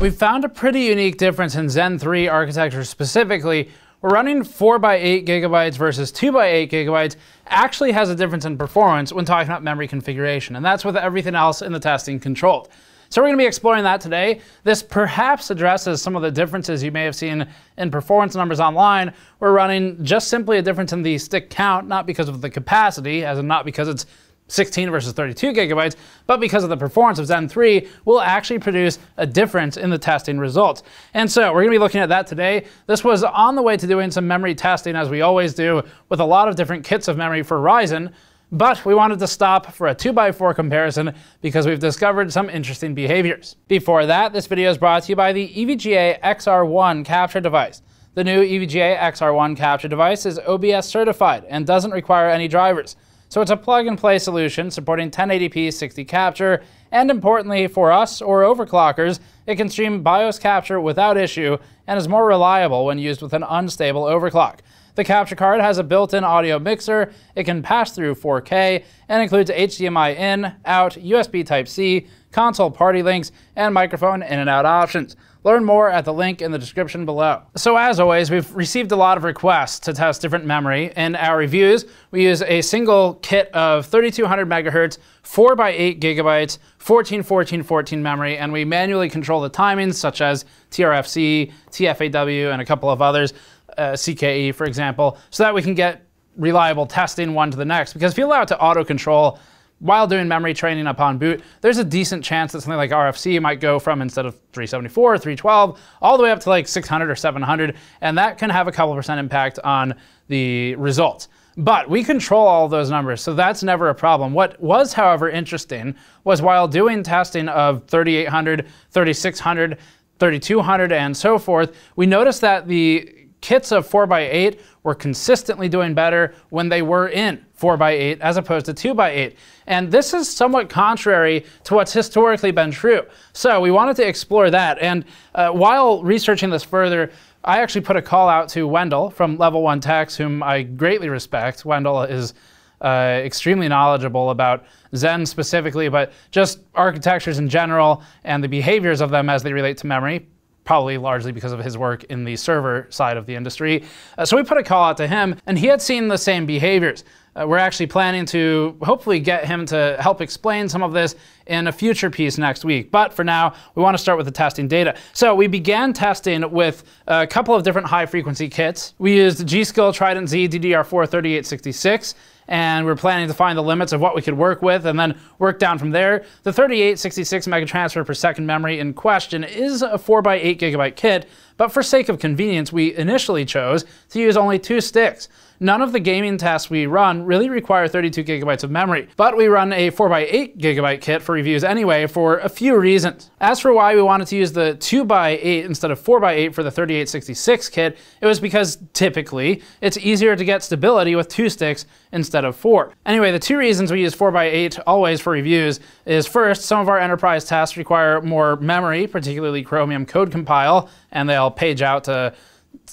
We found a pretty unique difference in Zen 3 architecture specifically. We're running 4x8 gigabytes versus 2x8 gigabytes actually has a difference in performance when talking about memory configuration, and that's with everything else in the testing controlled. So we're going to be exploring that today. This perhaps addresses some of the differences you may have seen in performance numbers online. We're running just simply a difference in the stick count, not because of the capacity, as in not because it's 16 versus 32 gigabytes, but because of the performance of Zen 3, will actually produce a difference in the testing results. And so we're gonna be looking at that today. This was on the way to doing some memory testing as we always do with a lot of different kits of memory for Ryzen, but we wanted to stop for a 2x4 comparison because we've discovered some interesting behaviors. Before that, this video is brought to you by the EVGA XR1 capture device. The new EVGA XR1 capture device is OBS certified and doesn't require any drivers. So it's a plug and play solution supporting 1080p 60 capture, and importantly for us or overclockers, it can stream BIOS capture without issue and is more reliable when used with an unstable overclock. The capture card has a built-in audio mixer, it can pass through 4K, and includes HDMI in, out, USB Type-C, console party links, and microphone in and out options. Learn more at the link in the description below. So as always, we've received a lot of requests to test different memory. In our reviews, we use a single kit of 3200 megahertz, 4 by 8 gigabytes, 14, 14, 14 memory, and we manually control the timings such as TRFC, TFAW, and a couple of others, uh, CKE for example, so that we can get reliable testing one to the next. Because if you allow it to auto control while doing memory training upon boot, there's a decent chance that something like RFC might go from instead of 374, 312, all the way up to like 600 or 700, and that can have a couple percent impact on the results. But we control all those numbers, so that's never a problem. What was, however, interesting was while doing testing of 3800, 3600, 3200, and so forth, we noticed that the kits of 4x8 were consistently doing better when they were in 4x8 as opposed to 2x8. And this is somewhat contrary to what's historically been true. So we wanted to explore that. And uh, while researching this further, I actually put a call out to Wendell from Level 1 Techs, whom I greatly respect. Wendell is uh, extremely knowledgeable about Zen specifically, but just architectures in general and the behaviors of them as they relate to memory probably largely because of his work in the server side of the industry. Uh, so we put a call out to him, and he had seen the same behaviors. Uh, we're actually planning to hopefully get him to help explain some of this in a future piece next week. But for now, we want to start with the testing data. So we began testing with a couple of different high frequency kits. We used G.Skill Trident Z DDR4 3866 and we're planning to find the limits of what we could work with and then work down from there. The 3866 megatransfer per second memory in question is a 4x8 gigabyte kit, but for sake of convenience, we initially chose to use only two sticks. None of the gaming tests we run really require 32 gigabytes of memory, but we run a 4x8 gigabyte kit for reviews anyway for a few reasons. As for why we wanted to use the 2x8 instead of 4x8 for the 3866 kit, it was because typically it's easier to get stability with two sticks instead of four. Anyway, the two reasons we use 4x8 always for reviews is first, some of our enterprise tests require more memory, particularly Chromium Code Compile, and they'll page out to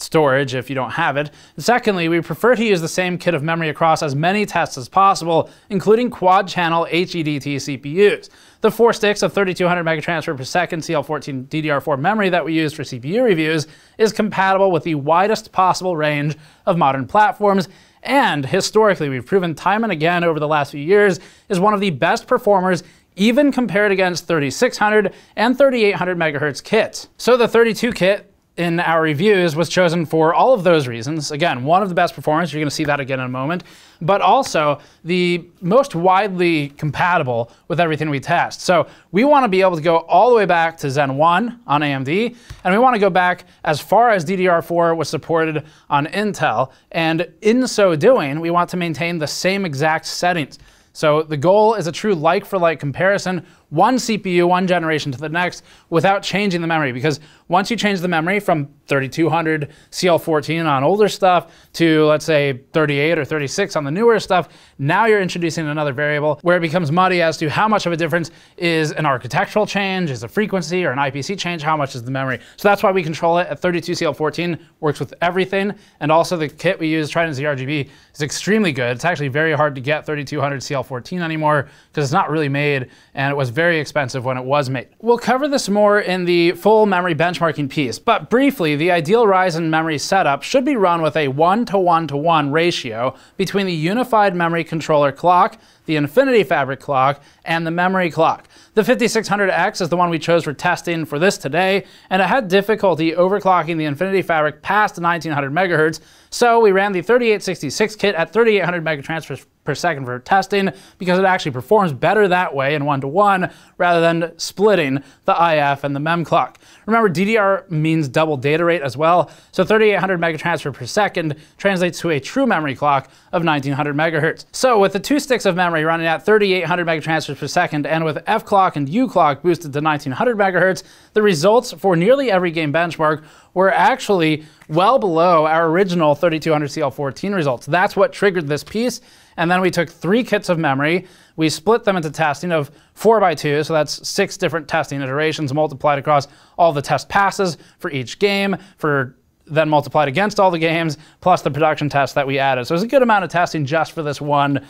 storage if you don't have it. Secondly, we prefer to use the same kit of memory across as many tests as possible, including quad-channel HEDT CPUs. The four sticks of 3200 megatransfer per second CL14 DDR4 memory that we use for CPU reviews is compatible with the widest possible range of modern platforms, and historically, we've proven time and again over the last few years, is one of the best performers even compared against 3600 and 3800 megahertz kits. So the 32 kit in our reviews was chosen for all of those reasons. Again, one of the best performers, you're gonna see that again in a moment, but also the most widely compatible with everything we test. So we wanna be able to go all the way back to Zen 1 on AMD, and we wanna go back as far as DDR4 was supported on Intel, and in so doing, we want to maintain the same exact settings. So the goal is a true like-for-like -like comparison one CPU, one generation to the next without changing the memory. Because once you change the memory from 3200 CL14 on older stuff to let's say 38 or 36 on the newer stuff, now you're introducing another variable where it becomes muddy as to how much of a difference is an architectural change, is a frequency or an IPC change, how much is the memory. So that's why we control it at 32 CL14, works with everything. And also the kit we use, Trident ZRGB, is extremely good. It's actually very hard to get 3200 CL14 anymore because it's not really made and it was very very expensive when it was made. We'll cover this more in the full memory benchmarking piece, but briefly, the ideal Ryzen memory setup should be run with a 1 to 1 to 1 ratio between the unified memory controller clock, the Infinity Fabric clock, and the memory clock. The 5600X is the one we chose for testing for this today, and it had difficulty overclocking the Infinity Fabric past 1900 megahertz, so we ran the 3866 kit at 3800 megatransfers per second for testing because it actually performs better that way in one-to-one -one, rather than splitting the IF and the MEM clock. Remember, DDR means double data rate as well, so 3800 megatransfer per second translates to a true memory clock of 1900 megahertz. So with the two sticks of memory running at 3800 megatransfers per second and with F clock and U clock boosted to 1900 megahertz, the results for nearly every game benchmark were actually well below our original 3200 CL14 results. That's what triggered this piece. And then we took three kits of memory. We split them into testing of four by two, so that's six different testing iterations multiplied across all the test passes for each game, for then multiplied against all the games, plus the production test that we added. So was a good amount of testing just for this one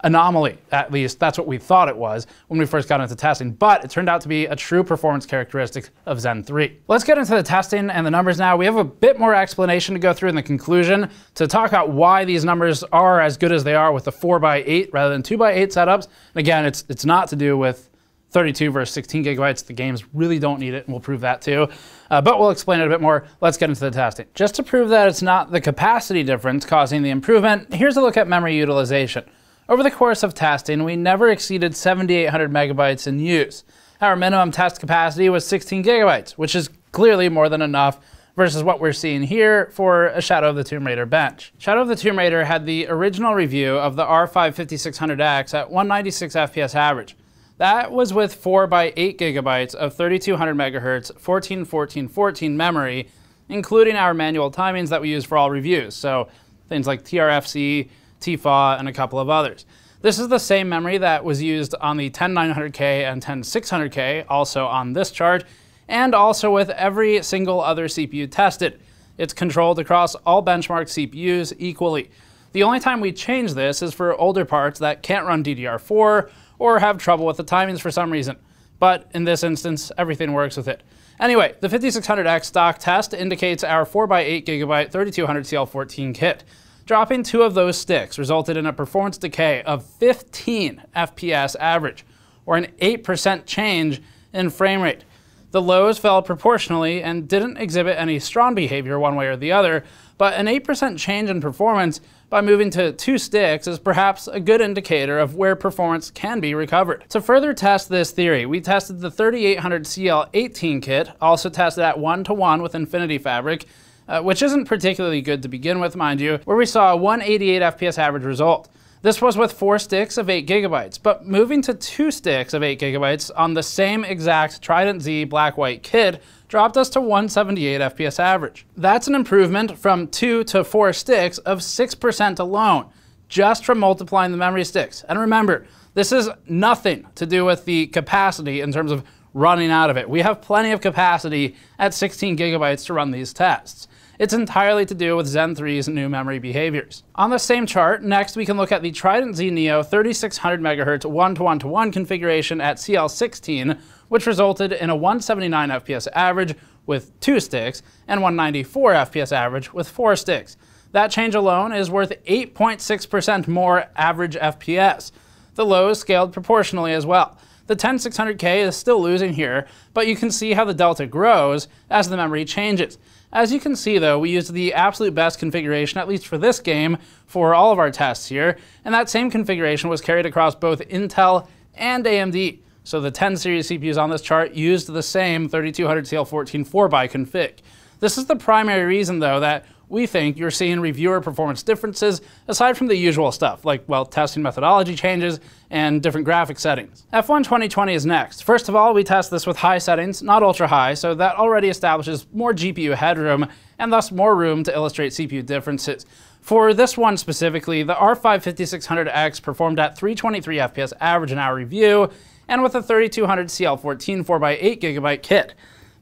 anomaly, at least that's what we thought it was when we first got into testing, but it turned out to be a true performance characteristic of Zen 3. Let's get into the testing and the numbers now. We have a bit more explanation to go through in the conclusion to talk about why these numbers are as good as they are with the 4x8 rather than 2x8 setups. And again, it's, it's not to do with 32 versus 16 gigabytes. The games really don't need it, and we'll prove that too. Uh, but we'll explain it a bit more. Let's get into the testing. Just to prove that it's not the capacity difference causing the improvement, here's a look at memory utilization. Over the course of testing, we never exceeded 7,800 megabytes in use. Our minimum test capacity was 16 gigabytes, which is clearly more than enough versus what we're seeing here for a Shadow of the Tomb Raider bench. Shadow of the Tomb Raider had the original review of the R5 5600X at 196 FPS average. That was with 4 by 8 gigabytes of 3200 megahertz 14 14 14 memory, including our manual timings that we use for all reviews. So things like TRFC, TFAW, and a couple of others. This is the same memory that was used on the 10900K and 10600K, also on this chart, and also with every single other CPU tested. It's controlled across all benchmark CPUs equally. The only time we change this is for older parts that can't run DDR4 or have trouble with the timings for some reason. But in this instance, everything works with it. Anyway, the 5600X stock test indicates our 4x8GB 3200CL14 kit. Dropping two of those sticks resulted in a performance decay of 15 FPS average, or an 8% change in frame rate. The lows fell proportionally and didn't exhibit any strong behavior one way or the other, but an 8% change in performance by moving to two sticks is perhaps a good indicator of where performance can be recovered. To further test this theory, we tested the 3800 CL18 kit, also tested at 1 to 1 with Infinity Fabric, uh, which isn't particularly good to begin with, mind you, where we saw a 188 FPS average result. This was with four sticks of 8 gigabytes, but moving to two sticks of 8 gigabytes on the same exact Trident Z black-white kit dropped us to 178 FPS average. That's an improvement from two to four sticks of 6% alone, just from multiplying the memory sticks. And remember, this is nothing to do with the capacity in terms of running out of it. We have plenty of capacity at 16 gigabytes to run these tests. It's entirely to do with Zen 3's new memory behaviors. On the same chart, next we can look at the Trident Z Neo 3600 MHz 1-to-1-to-1 configuration at CL16, which resulted in a 179 FPS average with two sticks and 194 FPS average with four sticks. That change alone is worth 8.6% more average FPS. The lows scaled proportionally as well. The 10600K is still losing here, but you can see how the delta grows as the memory changes. As you can see though, we used the absolute best configuration, at least for this game, for all of our tests here, and that same configuration was carried across both Intel and AMD. So the 10 series CPUs on this chart used the same 3200 CL14 4x config. This is the primary reason though that we think you're seeing reviewer performance differences aside from the usual stuff, like, well, testing methodology changes and different graphic settings. F1 2020 is next. First of all, we test this with high settings, not ultra high, so that already establishes more GPU headroom and thus more room to illustrate CPU differences. For this one specifically, the R5 5600X performed at 323 FPS average in our review, and with a 3200 CL14 4x8GB kit.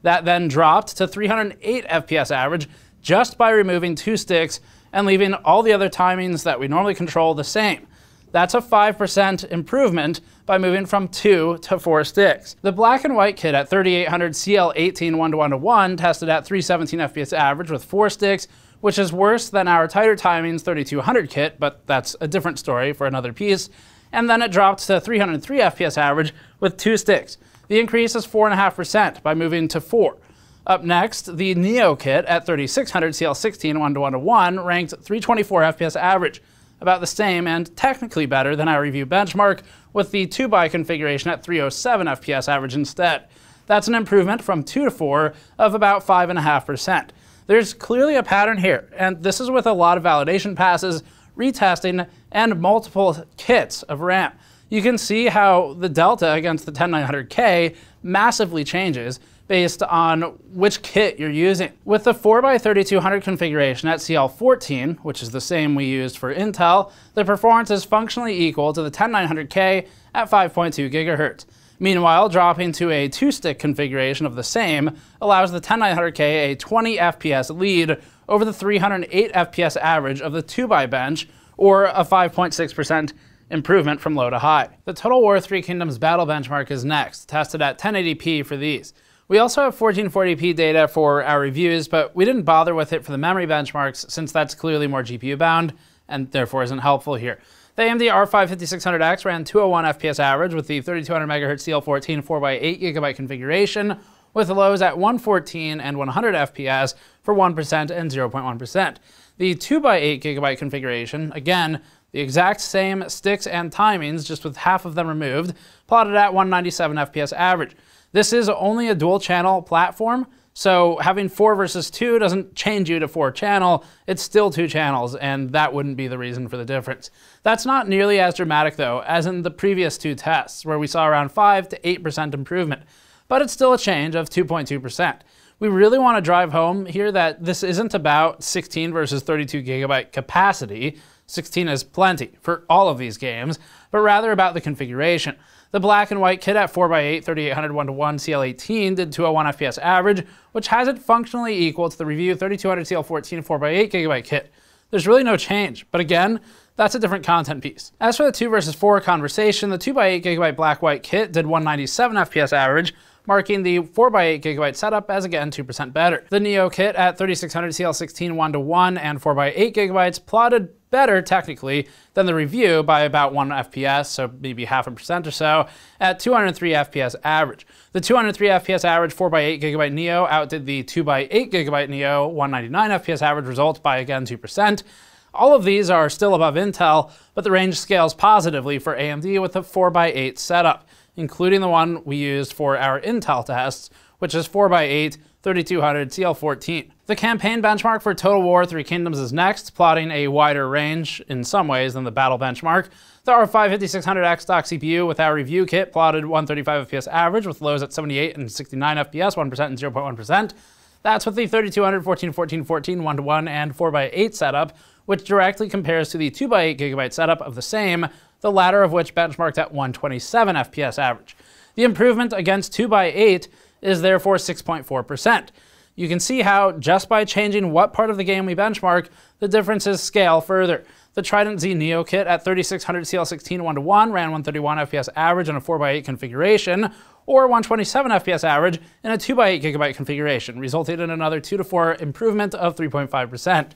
That then dropped to 308 FPS average just by removing two sticks and leaving all the other timings that we normally control the same. That's a 5% improvement by moving from 2 to 4 sticks. The black and white kit at 3800 CL18 1-to-1-to-1 tested at 317 FPS average with 4 sticks, which is worse than our tighter timings 3200 kit, but that's a different story for another piece. And then it dropped to 303 FPS average with 2 sticks. The increase is 4.5% by moving to 4. Up next, the Neo kit at 3600 CL16 1-to-1-to-1 ranked 324 FPS average about the same and technically better than our review benchmark with the 2x configuration at 307 FPS average instead. That's an improvement from 2 to 4 of about 5.5%. There's clearly a pattern here, and this is with a lot of validation passes, retesting, and multiple kits of RAM. You can see how the delta against the 10900K massively changes, based on which kit you're using. With the 4x3200 configuration at CL14, which is the same we used for Intel, the performance is functionally equal to the 10900K at 5.2 GHz. Meanwhile, dropping to a two-stick configuration of the same allows the 10900K a 20 FPS lead over the 308 FPS average of the 2x bench, or a 5.6% improvement from low to high. The Total War Three Kingdoms battle benchmark is next, tested at 1080p for these. We also have 1440p data for our reviews, but we didn't bother with it for the memory benchmarks since that's clearly more GPU bound and therefore isn't helpful here. The AMD R5 5600X ran 201 FPS average with the 3200 MHz CL14 4x8GB configuration, with lows at 114 and 100 FPS for 1% and 0.1%. The 2x8GB configuration, again, the exact same sticks and timings, just with half of them removed, plotted at 197 FPS average. This is only a dual channel platform, so having four versus two doesn't change you to four channel, it's still two channels, and that wouldn't be the reason for the difference. That's not nearly as dramatic though, as in the previous two tests, where we saw around 5 to 8% improvement, but it's still a change of 2.2%. We really want to drive home here that this isn't about 16 versus 32 gigabyte capacity, 16 is plenty for all of these games, but rather about the configuration. The black and white kit at 4x8 3800 1-to-1 CL18 did 201 FPS average, which has it functionally equal to the review 3200 CL14 4x8 GB kit. There's really no change, but again, that's a different content piece. As for the 2 versus 4 conversation, the 2x8 GB black-white kit did 197 FPS average, marking the 4x8 GB setup as again 2% better. The Neo kit at 3600 CL16 1-to-1 and 4x8 GB plotted better technically than the review by about 1 FPS, so maybe half a percent or so, at 203 FPS average. The 203 FPS average 4x8 GB Neo outdid the 2x8 GB Neo 199 FPS average result by again 2%. All of these are still above Intel, but the range scales positively for AMD with a 4x8 setup, including the one we used for our Intel tests, which is 4x8 3200 CL14. The campaign benchmark for Total War Three Kingdoms is next, plotting a wider range in some ways than the battle benchmark. The R5 5600X stock CPU with our review kit plotted 135 FPS average with lows at 78 and 69 FPS, 1% and 0.1%. That's with the 3200 14 14 14 1-to-1 and 4x8 setup, which directly compares to the 2x8 gigabyte setup of the same, the latter of which benchmarked at 127 FPS average. The improvement against 2x8 is therefore 6.4%. You can see how, just by changing what part of the game we benchmark, the differences scale further. The Trident Z Neo kit at 3600 CL16 1-to-1 ran 131 FPS average in a 4x8 configuration, or 127 FPS average in a 2x8 gigabyte configuration, resulting in another 2 to 4 improvement of 3.5%.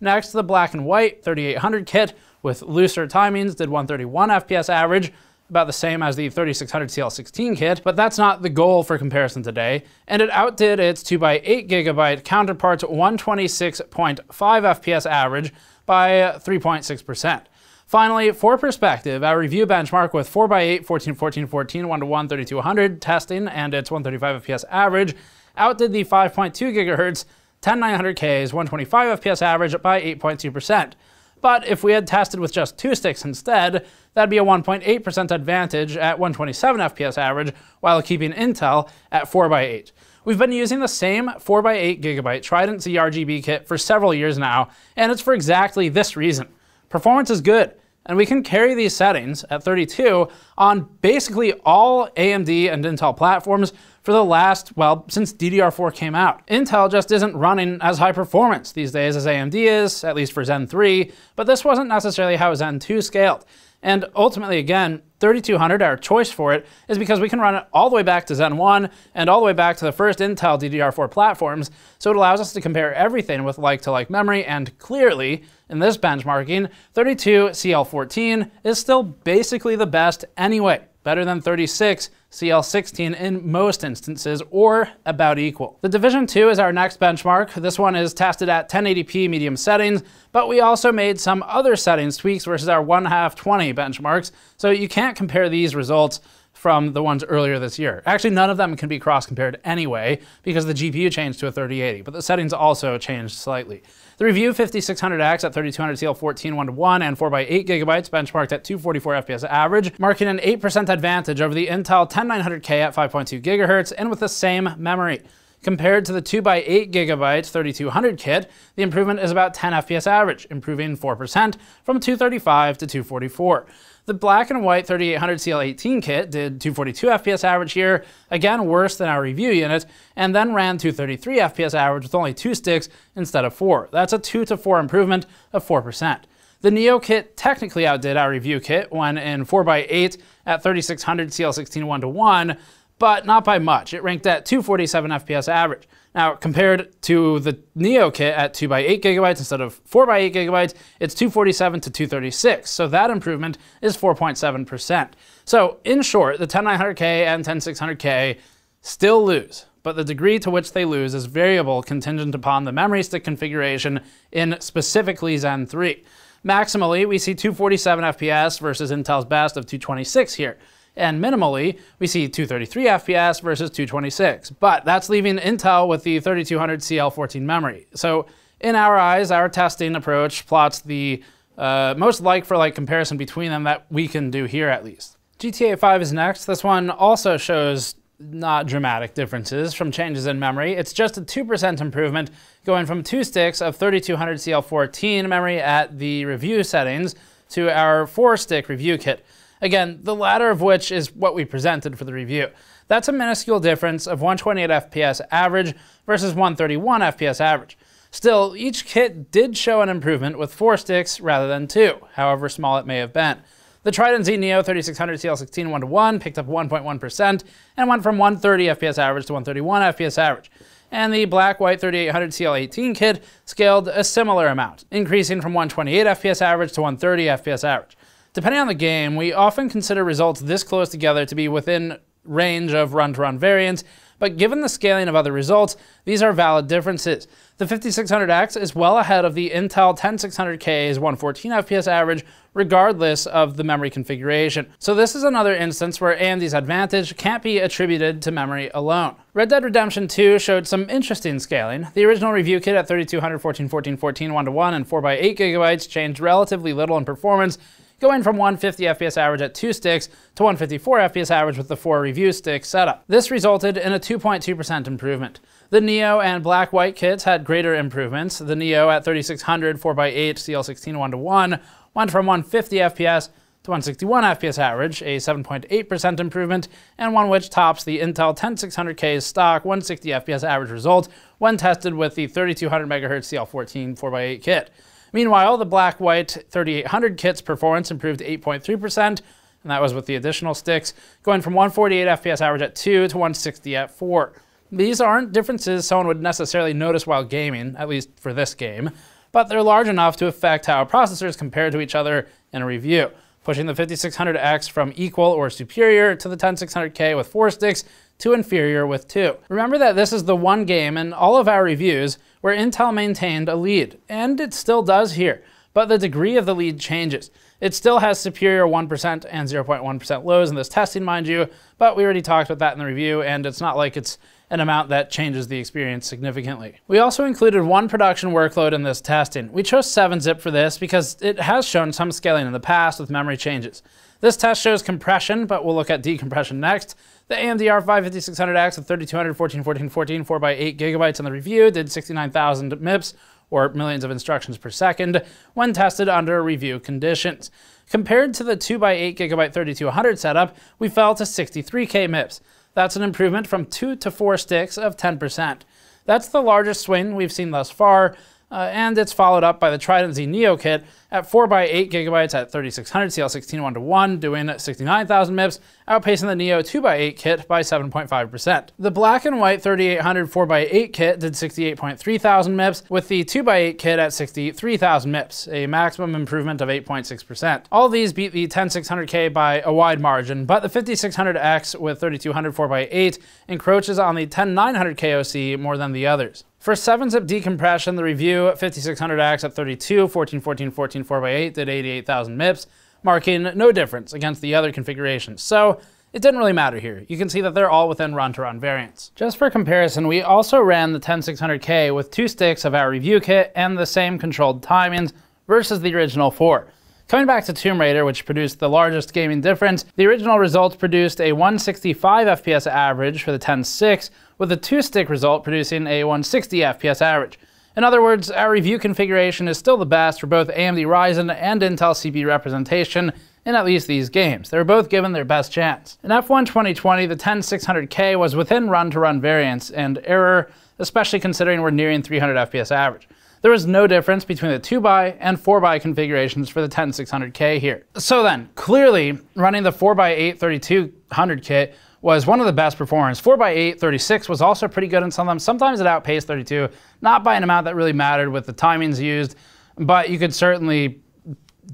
Next, the black and white 3800 kit with looser timings did 131 FPS average, about the same as the 3600 CL16 kit, but that's not the goal for comparison today, and it outdid its 2x8GB counterpart's 126.5 FPS average by 3.6%. Finally, for perspective, our review benchmark with 4x8 14 14 14 1-to-1 3200 testing and its 135 FPS average outdid the 5.2 GHz 10900K's 125 FPS average by 8.2%. But if we had tested with just two sticks instead, that'd be a 1.8% advantage at 127 FPS average while keeping Intel at 4x8. We've been using the same 4x8 gigabyte Trident Z RGB kit for several years now, and it's for exactly this reason. Performance is good, and we can carry these settings at 32 on basically all AMD and Intel platforms for the last, well, since DDR4 came out. Intel just isn't running as high performance these days as AMD is, at least for Zen 3, but this wasn't necessarily how Zen 2 scaled. And ultimately, again, 3200, our choice for it, is because we can run it all the way back to Zen 1 and all the way back to the first Intel DDR4 platforms, so it allows us to compare everything with like-to-like -like memory, and clearly, in this benchmarking, 32CL14 is still basically the best anyway better than 36 CL16 in most instances, or about equal. The Division 2 is our next benchmark. This one is tested at 1080p medium settings, but we also made some other settings tweaks versus our 1 half 20 benchmarks, so you can't compare these results from the ones earlier this year. Actually, none of them can be cross-compared anyway because the GPU changed to a 3080, but the settings also changed slightly. The Review 5600X at 3200 CL14 1-to-1 and 4x8 gigabytes benchmarked at 244 FPS average, marking an 8% advantage over the Intel 10900K at 5.2 GHz and with the same memory. Compared to the 2x8 GB 3200 kit, the improvement is about 10 FPS average, improving 4% from 235 to 244. The black and white 3800 CL18 kit did 242 FPS average here, again worse than our review unit, and then ran 233 FPS average with only two sticks instead of four. That's a 2 to 4 improvement of 4%. The Neo kit technically outdid our review kit when in 4x8 at 3600 CL16 1 to 1, but not by much. It ranked at 247 FPS average. Now, compared to the Neo kit at 2x8 gigabytes instead of 4x8 gigabytes, it's 247 to 236. So that improvement is 4.7%. So in short, the 10900K and 10600K still lose, but the degree to which they lose is variable contingent upon the memory stick configuration in specifically Zen 3. Maximally, we see 247 FPS versus Intel's best of 226 here and minimally, we see 233 FPS versus 226. But that's leaving Intel with the 3200 CL14 memory. So in our eyes, our testing approach plots the uh, most like-for-like -like comparison between them that we can do here at least. GTA 5 is next. This one also shows not dramatic differences from changes in memory. It's just a 2% improvement going from two sticks of 3200 CL14 memory at the review settings to our four stick review kit. Again, the latter of which is what we presented for the review. That's a minuscule difference of 128 FPS average versus 131 FPS average. Still, each kit did show an improvement with four sticks rather than two, however small it may have been. The Trident Z Neo 3600 CL16 1-to-1 picked up 1.1% and went from 130 FPS average to 131 FPS average. And the Black-White 3800 CL18 kit scaled a similar amount, increasing from 128 FPS average to 130 FPS average. Depending on the game, we often consider results this close together to be within range of run-to-run -run variance, but given the scaling of other results, these are valid differences. The 5600X is well ahead of the Intel 10600K's 114 FPS average, regardless of the memory configuration. So this is another instance where AMD's advantage can't be attributed to memory alone. Red Dead Redemption 2 showed some interesting scaling. The original review kit at 3200 14 14 14 1 to 1 and 4x8 gigabytes changed relatively little in performance, going from 150 FPS average at two sticks to 154 FPS average with the four review stick setup. This resulted in a 2.2% improvement. The Neo and Black-White kits had greater improvements. The Neo at 3600 4x8 CL16 1-to-1 went from 150 FPS to 161 FPS average, a 7.8% improvement, and one which tops the Intel 10600K's stock 160 FPS average result when tested with the 3200 MHz CL14 4x8 kit. Meanwhile, the black-white 3800 kit's performance improved 8.3%, and that was with the additional sticks, going from 148 FPS average at 2 to 160 at 4. These aren't differences someone would necessarily notice while gaming, at least for this game, but they're large enough to affect how processors compare to each other in a review, pushing the 5600X from equal or superior to the 10600K with 4 sticks to inferior with 2. Remember that this is the one game in all of our reviews where Intel maintained a lead, and it still does here, but the degree of the lead changes. It still has superior 1% and 0.1% lows in this testing, mind you, but we already talked about that in the review, and it's not like it's an amount that changes the experience significantly. We also included one production workload in this testing. We chose 7-zip for this because it has shown some scaling in the past with memory changes. This test shows compression, but we'll look at decompression next. The AMD R5 5600X with 3200 14 14 14 4x8 gigabytes on the review did 69,000 MIPS, or millions of instructions per second, when tested under review conditions. Compared to the 2x8 gigabyte 3200 setup, we fell to 63k MIPS. That's an improvement from 2 to 4 sticks of 10%. That's the largest swing we've seen thus far, uh, and it's followed up by the Trident Z Neo kit at 4x8 gigabytes at 3600 CL16 1 to 1, doing 69,000 MIPS, outpacing the Neo 2x8 kit by 7.5%. The black and white 3800 4x8 kit did 68.3 thousand MIPS, with the 2x8 kit at 63,000 MIPS, a maximum improvement of 8.6%. All these beat the 10600K by a wide margin, but the 5600X with 3200 4x8 encroaches on the 10900K OC more than the others. For 7-zip decompression, the review 5600X at 32, 14, 14, 14, 4x8 did 88,000 MIPS, marking no difference against the other configurations. So it didn't really matter here. You can see that they're all within run-to-run -run variance. Just for comparison, we also ran the 10600K with two sticks of our review kit and the same controlled timings versus the original four. Coming back to Tomb Raider, which produced the largest gaming difference, the original results produced a 165 FPS average for the 10.6, with a two-stick result producing a 160 FPS average. In other words, our review configuration is still the best for both AMD Ryzen and Intel CPU representation in at least these games. They were both given their best chance. In F1 2020, the 10600K was within run-to-run -run variance and error, especially considering we're nearing 300 FPS average. There was no difference between the 2x and 4x configurations for the 10600K here. So then, clearly, running the 4x8 3200 kit was one of the best performers. 4x8 36 was also pretty good in some of them. Sometimes it outpaced 32, not by an amount that really mattered with the timings used, but you could certainly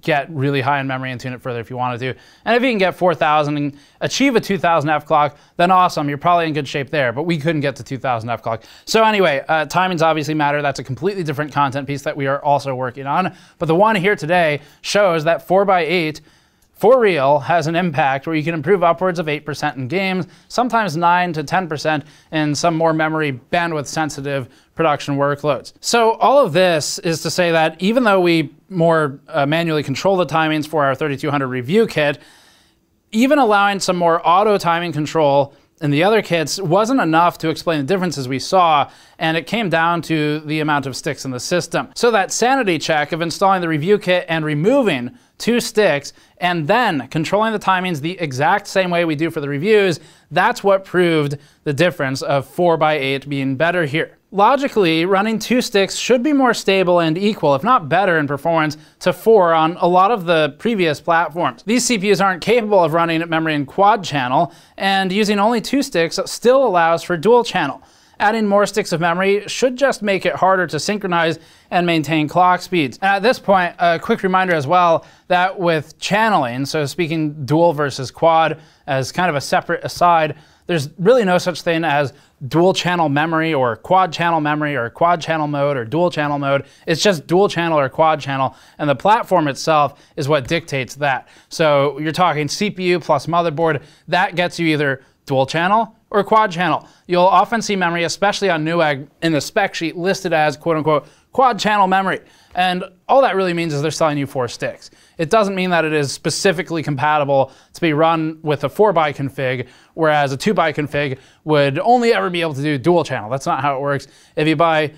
get really high in memory and tune it further if you wanted to. And if you can get 4,000 and achieve a 2,000 F clock, then awesome, you're probably in good shape there, but we couldn't get to 2,000 F clock. So anyway, uh, timings obviously matter. That's a completely different content piece that we are also working on. But the one here today shows that 4x8 for real has an impact where you can improve upwards of 8% in games, sometimes 9 to 10% in some more memory bandwidth sensitive production workloads. So all of this is to say that even though we more uh, manually control the timings for our 3200 review kit, even allowing some more auto timing control in the other kits wasn't enough to explain the differences we saw, and it came down to the amount of sticks in the system. So that sanity check of installing the review kit and removing two sticks and then controlling the timings the exact same way we do for the reviews, that's what proved the difference of 4x8 being better here. Logically, running two sticks should be more stable and equal, if not better in performance, to four on a lot of the previous platforms. These CPUs aren't capable of running memory in quad channel, and using only two sticks still allows for dual channel. Adding more sticks of memory should just make it harder to synchronize and maintain clock speeds. And at this point, a quick reminder as well that with channeling, so speaking dual versus quad as kind of a separate aside, there's really no such thing as dual channel memory or quad channel memory or quad channel mode or dual channel mode. It's just dual channel or quad channel, and the platform itself is what dictates that. So you're talking CPU plus motherboard, that gets you either dual channel or quad channel. You'll often see memory, especially on Newegg, in the spec sheet listed as quote unquote quad channel memory. And all that really means is they're selling you four sticks. It doesn't mean that it is specifically compatible to be run with a 4x config, whereas a 2x config would only ever be able to do dual channel. That's not how it works. If you buy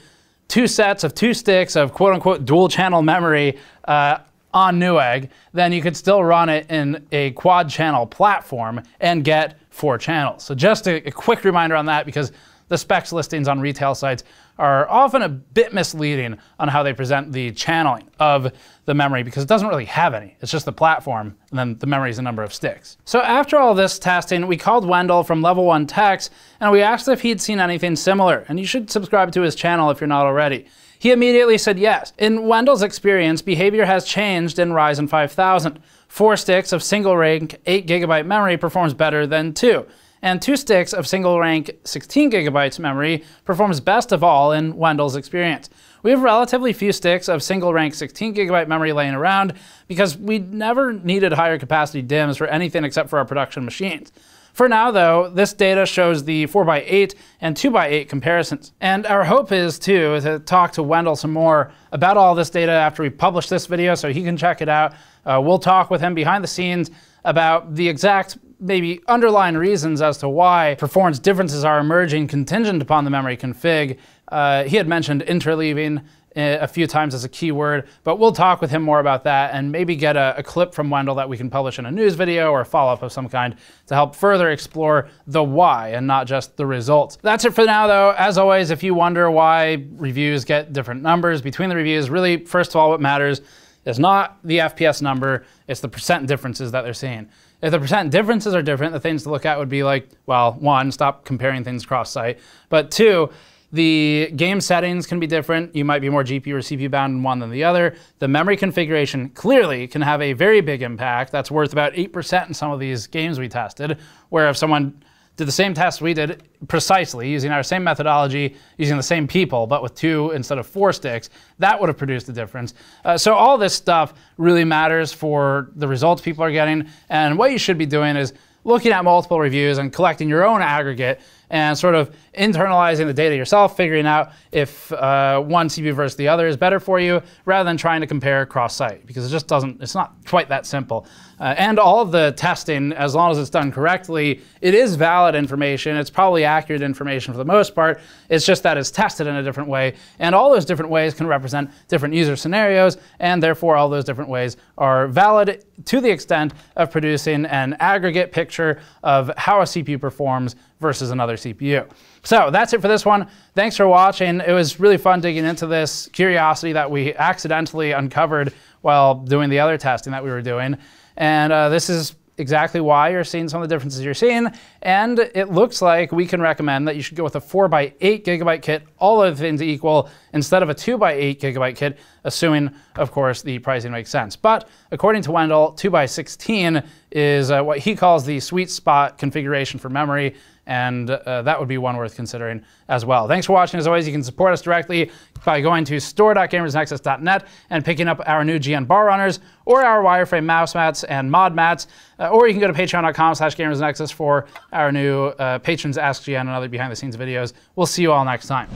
two sets of two sticks of quote unquote dual channel memory uh, on Newegg, then you could still run it in a quad channel platform and get four channels. So just a, a quick reminder on that because the specs listings on retail sites are often a bit misleading on how they present the channeling of the memory because it doesn't really have any. It's just the platform, and then the memory is a number of sticks. So after all this testing, we called Wendell from Level 1 Techs, and we asked if he'd seen anything similar, and you should subscribe to his channel if you're not already. He immediately said yes. In Wendell's experience, behavior has changed in Ryzen 5000. Four sticks of single rank 8 gigabyte memory performs better than two. And two sticks of single rank 16 gigabytes memory performs best of all in Wendell's experience. We have relatively few sticks of single rank 16 gigabyte memory laying around because we never needed higher capacity DIMMs for anything except for our production machines. For now, though, this data shows the 4x8 and 2x8 comparisons. And our hope is, too, to talk to Wendell some more about all this data after we publish this video so he can check it out. Uh, we'll talk with him behind the scenes about the exact maybe underlying reasons as to why performance differences are emerging contingent upon the memory config. Uh, he had mentioned interleaving a few times as a keyword, but we'll talk with him more about that and maybe get a, a clip from Wendell that we can publish in a news video or a follow-up of some kind to help further explore the why and not just the results. That's it for now though. As always, if you wonder why reviews get different numbers between the reviews, really, first of all, what matters is not the FPS number, it's the percent differences that they're seeing. If the percent differences are different, the things to look at would be like, well, one, stop comparing things cross-site, but two, the game settings can be different. You might be more GPU or CPU bound in one than the other. The memory configuration clearly can have a very big impact. That's worth about 8% in some of these games we tested, where if someone did the same test we did precisely using our same methodology, using the same people, but with two instead of four sticks, that would have produced a difference. Uh, so all this stuff really matters for the results people are getting. And what you should be doing is looking at multiple reviews and collecting your own aggregate and sort of internalizing the data yourself, figuring out if uh, one CPU versus the other is better for you, rather than trying to compare cross-site, because it just doesn't, it's not quite that simple. Uh, and all of the testing, as long as it's done correctly, it is valid information. It's probably accurate information for the most part. It's just that it's tested in a different way. And all those different ways can represent different user scenarios, and therefore all those different ways are valid to the extent of producing an aggregate picture of how a CPU performs versus another CPU. So that's it for this one. Thanks for watching. It was really fun digging into this curiosity that we accidentally uncovered while doing the other testing that we were doing. And uh, this is exactly why you're seeing some of the differences you're seeing. And it looks like we can recommend that you should go with a 4 by 8 gigabyte kit, all other things equal, instead of a 2 by 8 gigabyte kit, assuming, of course, the pricing makes sense. But according to Wendell, 2 by 16 is uh, what he calls the sweet spot configuration for memory and uh, that would be one worth considering as well. Thanks for watching. As always, you can support us directly by going to store.gamersnexus.net and picking up our new GN bar runners or our wireframe mouse mats and mod mats, uh, or you can go to patreon.com slash gamersnexus for our new uh, Patrons Ask GN and other behind-the-scenes videos. We'll see you all next time.